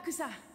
楽さ。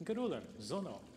Gruler, Zono.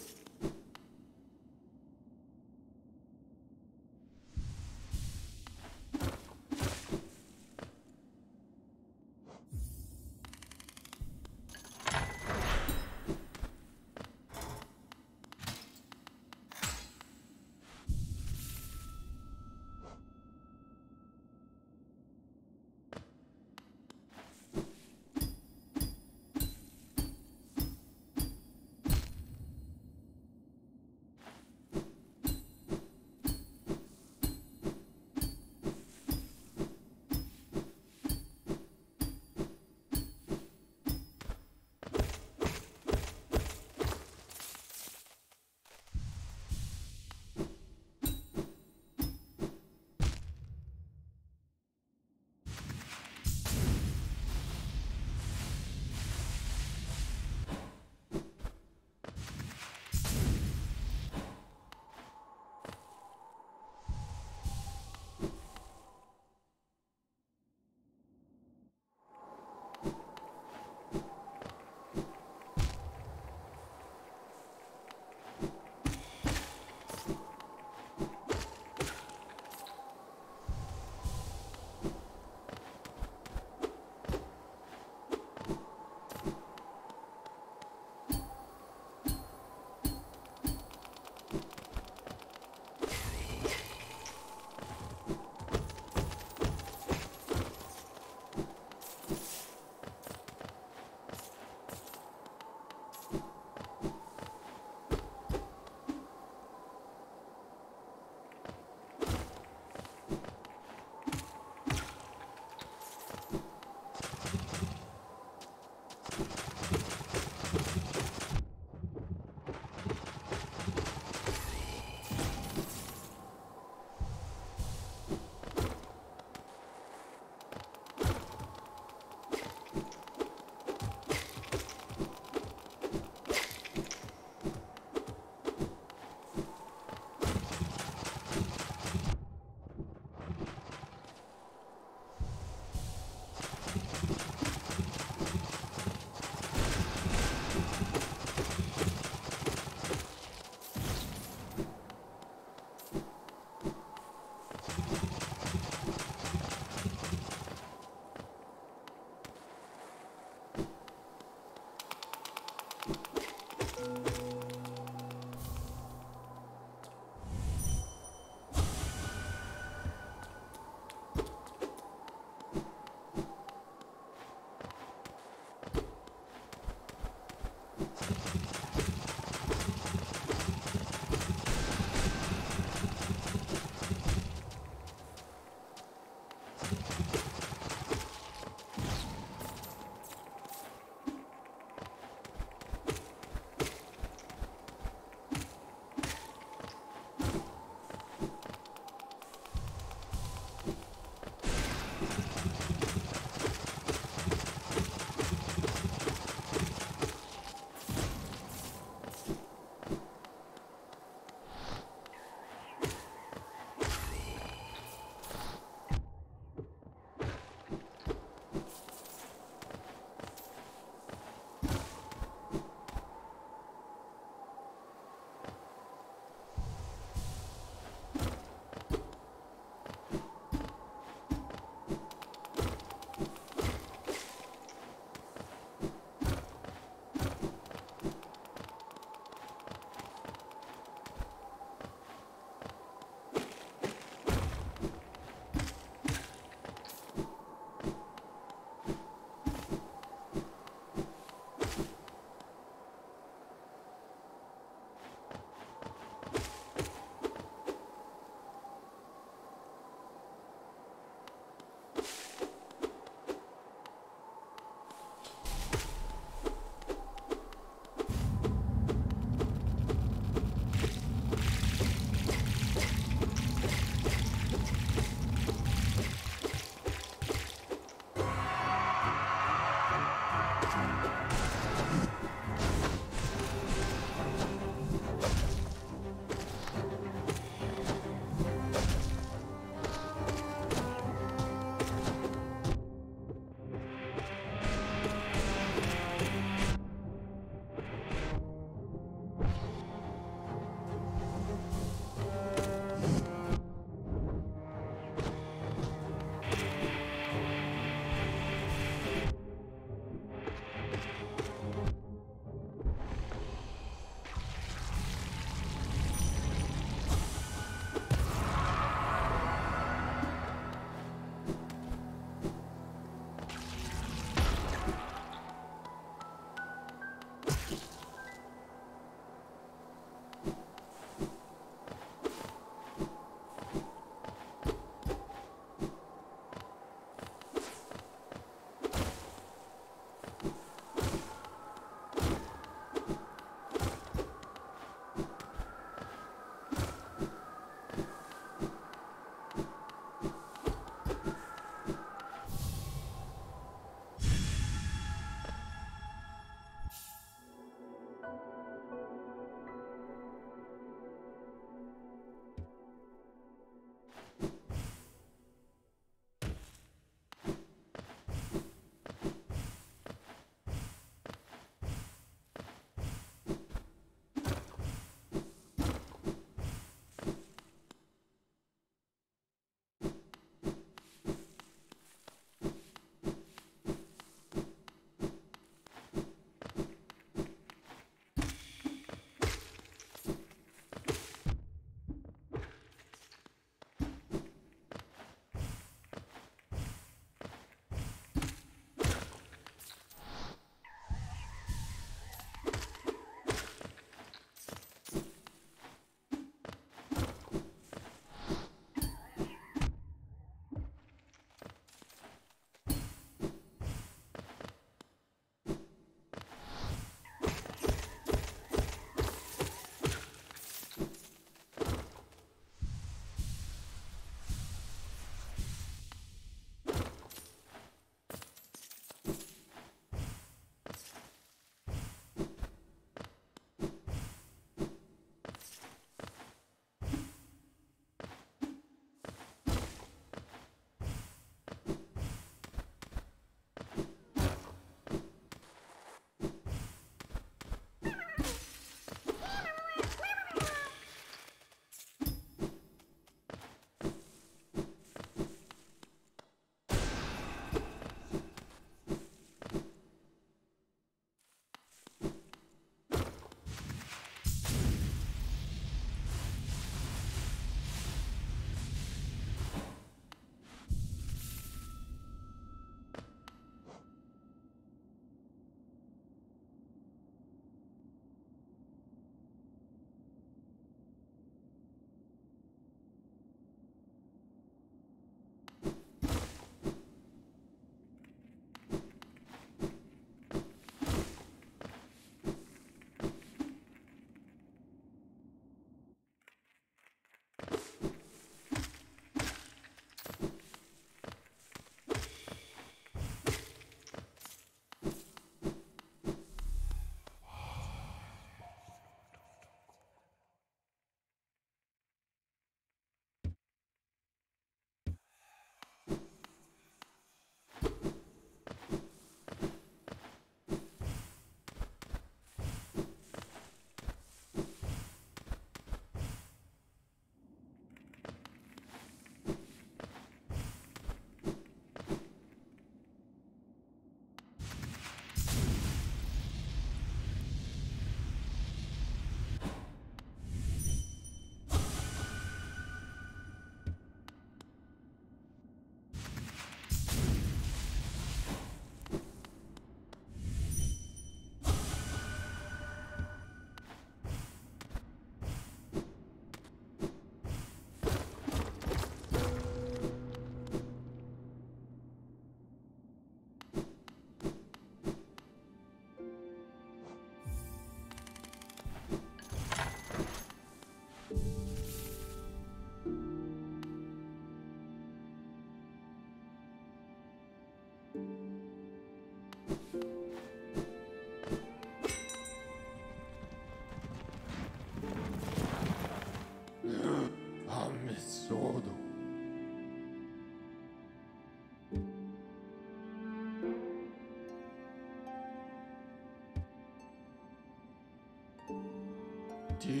tu.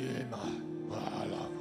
Voilà.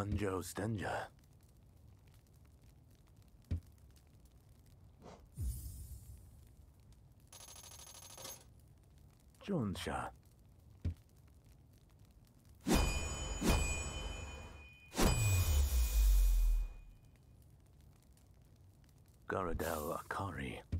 Ranjo Stenja. Jonsha. Garadel Akari.